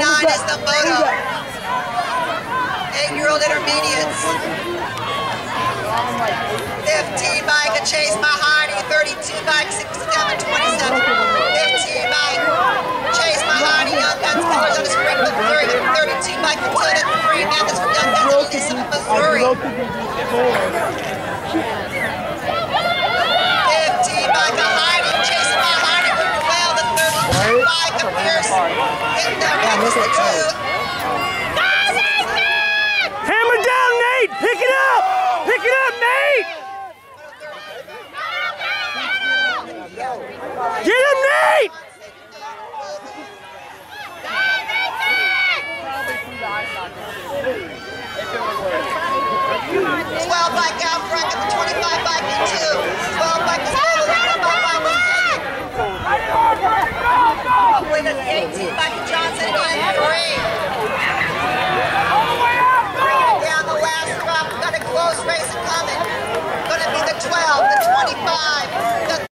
is the moto. Eight-year-old intermediates. 15 Mike Chase Mahoney, 32 Mike 67, 27. 15 Mike Chase Mahoney, Young Guns colors on the screen, Missouri. 32 Mike Padilla, three Mathis from Young Guns, Missouri. Get